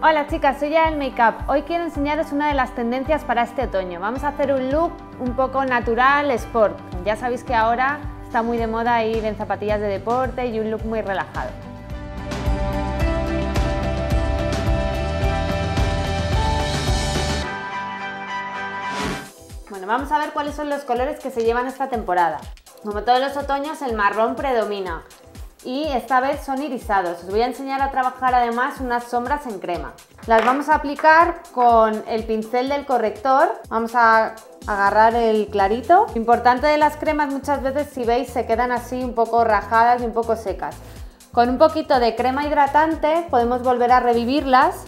Hola chicas, soy ya el Makeup. Hoy quiero enseñaros una de las tendencias para este otoño. Vamos a hacer un look un poco natural, sport. Ya sabéis que ahora está muy de moda ir en zapatillas de deporte y un look muy relajado. Bueno, vamos a ver cuáles son los colores que se llevan esta temporada. Como todos los otoños, el marrón predomina y esta vez son irisados. Os voy a enseñar a trabajar además unas sombras en crema. Las vamos a aplicar con el pincel del corrector. Vamos a agarrar el clarito. Importante de las cremas muchas veces si veis se quedan así un poco rajadas y un poco secas. Con un poquito de crema hidratante podemos volver a revivirlas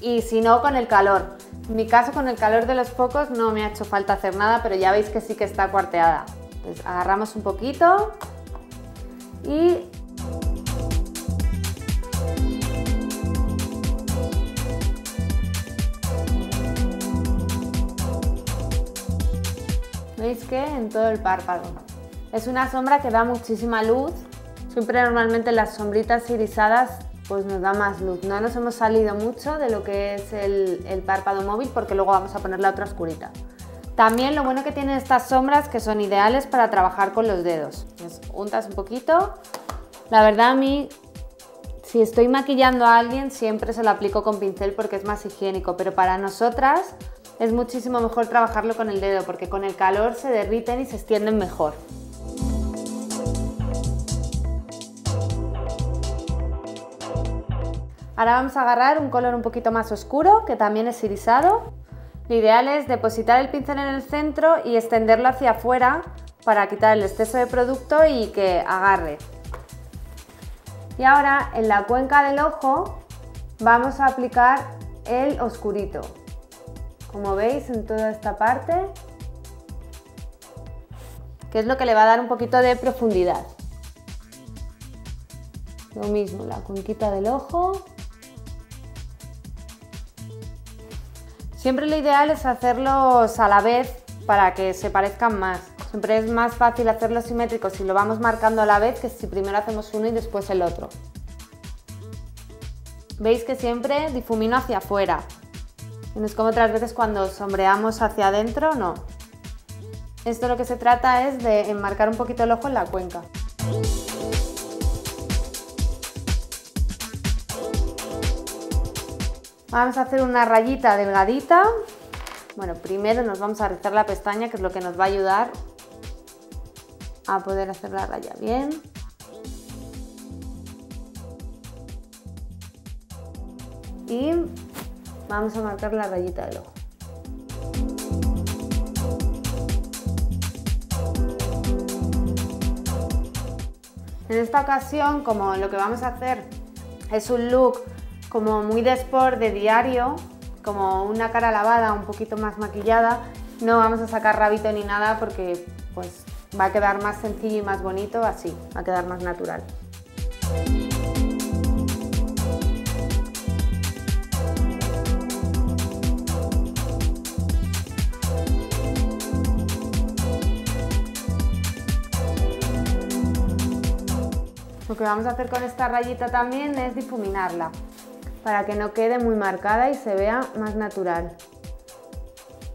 y si no con el calor. En mi caso con el calor de los focos no me ha hecho falta hacer nada, pero ya veis que sí que está cuarteada. Agarramos un poquito y ¿Veis que? En todo el párpado. Es una sombra que da muchísima luz. Siempre normalmente las sombritas irisadas pues nos da más luz. No nos hemos salido mucho de lo que es el, el párpado móvil porque luego vamos a poner la otra oscurita. También lo bueno que tienen estas sombras que son ideales para trabajar con los dedos. Untas un poquito. La verdad a mí, si estoy maquillando a alguien, siempre se lo aplico con pincel porque es más higiénico, pero para nosotras es muchísimo mejor trabajarlo con el dedo porque con el calor se derriten y se extienden mejor. Ahora vamos a agarrar un color un poquito más oscuro que también es irisado lo ideal es depositar el pincel en el centro y extenderlo hacia afuera para quitar el exceso de producto y que agarre. Y ahora en la cuenca del ojo vamos a aplicar el oscurito. Como veis en toda esta parte, que es lo que le va a dar un poquito de profundidad. Lo mismo, la cuenquita del ojo Siempre lo ideal es hacerlos a la vez para que se parezcan más. Siempre es más fácil hacerlo simétrico si lo vamos marcando a la vez que si primero hacemos uno y después el otro. Veis que siempre difumino hacia afuera. No es como otras veces cuando sombreamos hacia adentro, no. Esto lo que se trata es de enmarcar un poquito el ojo en la cuenca. Vamos a hacer una rayita delgadita. Bueno, primero nos vamos a rizar la pestaña, que es lo que nos va a ayudar a poder hacer la raya bien. Y vamos a marcar la rayita del ojo. En esta ocasión, como lo que vamos a hacer es un look como muy de sport, de diario, como una cara lavada, un poquito más maquillada. No vamos a sacar rabito ni nada porque pues va a quedar más sencillo y más bonito así, va a quedar más natural. Lo que vamos a hacer con esta rayita también es difuminarla para que no quede muy marcada y se vea más natural.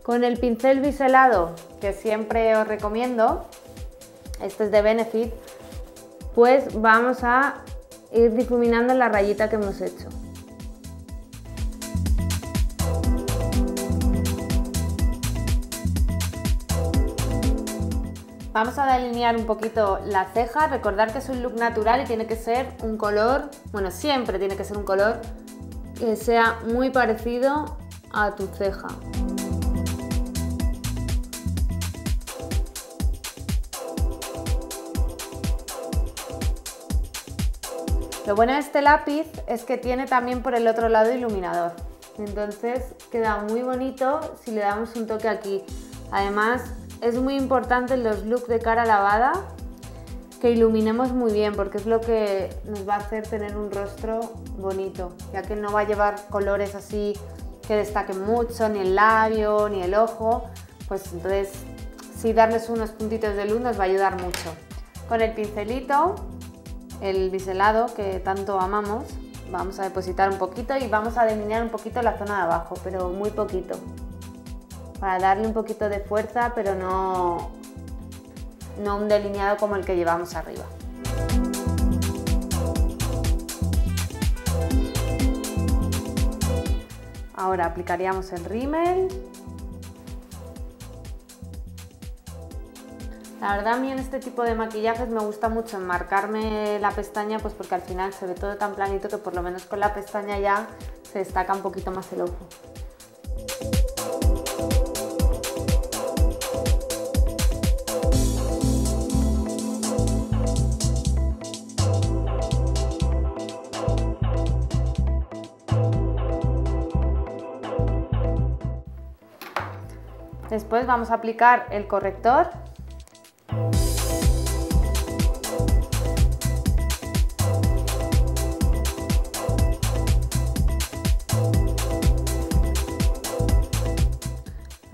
Con el pincel biselado, que siempre os recomiendo, este es de Benefit, pues vamos a ir difuminando la rayita que hemos hecho. Vamos a delinear un poquito la ceja, recordar que es un look natural y tiene que ser un color, bueno, siempre tiene que ser un color que sea muy parecido a tu ceja. Lo bueno de este lápiz es que tiene también por el otro lado iluminador. Entonces queda muy bonito si le damos un toque aquí. Además es muy importante en los looks de cara lavada que iluminemos muy bien porque es lo que nos va a hacer tener un rostro bonito, ya que no va a llevar colores así que destaquen mucho, ni el labio, ni el ojo, pues entonces sí darles unos puntitos de luz nos va a ayudar mucho. Con el pincelito, el biselado que tanto amamos, vamos a depositar un poquito y vamos a delinear un poquito la zona de abajo, pero muy poquito. Para darle un poquito de fuerza, pero no, no un delineado como el que llevamos arriba. Ahora aplicaríamos el rímel. La verdad a mí en este tipo de maquillajes me gusta mucho enmarcarme la pestaña pues porque al final se ve todo tan planito que por lo menos con la pestaña ya se destaca un poquito más el ojo. Después vamos a aplicar el corrector.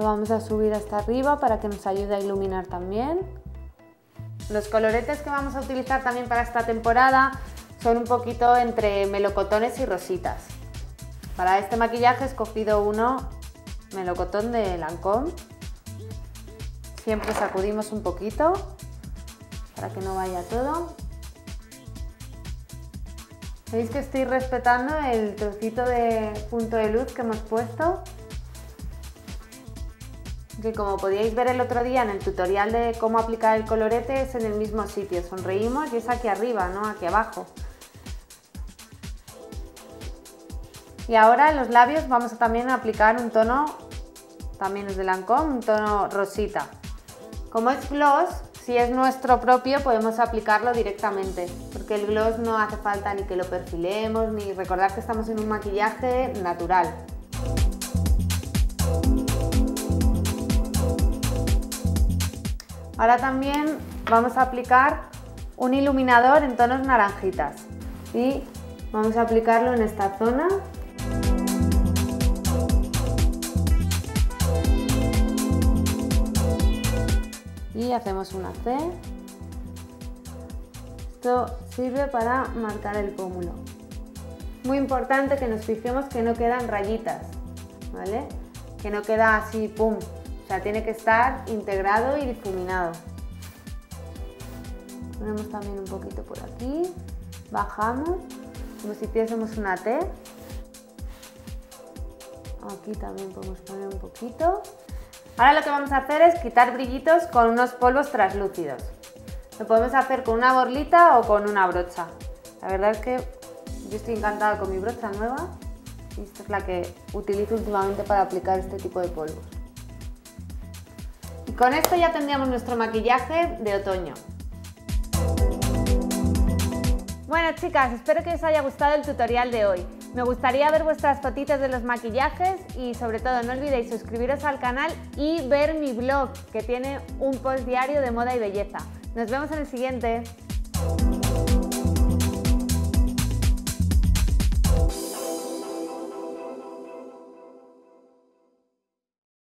Vamos a subir hasta arriba para que nos ayude a iluminar también. Los coloretes que vamos a utilizar también para esta temporada son un poquito entre melocotones y rositas. Para este maquillaje he escogido uno melocotón de Lancôme Siempre sacudimos un poquito para que no vaya todo. Veis que estoy respetando el trocito de punto de luz que hemos puesto. Que como podíais ver el otro día en el tutorial de cómo aplicar el colorete es en el mismo sitio. Sonreímos y es aquí arriba, no aquí abajo. Y ahora en los labios vamos a también aplicar un tono, también es de Lancôme, un tono rosita. Como es gloss, si es nuestro propio podemos aplicarlo directamente, porque el gloss no hace falta ni que lo perfilemos, ni recordar que estamos en un maquillaje natural. Ahora también vamos a aplicar un iluminador en tonos naranjitas y vamos a aplicarlo en esta zona y hacemos una C. Esto sirve para marcar el pómulo. Muy importante que nos fijemos que no quedan rayitas, ¿vale? Que no queda así, pum. O sea, tiene que estar integrado y difuminado. Ponemos también un poquito por aquí, bajamos, como si hiciésemos una T. Aquí también podemos poner un poquito. Ahora lo que vamos a hacer es quitar brillitos con unos polvos translúcidos. Lo podemos hacer con una borlita o con una brocha. La verdad es que yo estoy encantada con mi brocha nueva y esta es la que utilizo últimamente para aplicar este tipo de polvos. Con esto ya tendríamos nuestro maquillaje de otoño. Bueno chicas, espero que os haya gustado el tutorial de hoy. Me gustaría ver vuestras fotitos de los maquillajes y sobre todo no olvidéis suscribiros al canal y ver mi blog que tiene un post diario de moda y belleza. Nos vemos en el siguiente.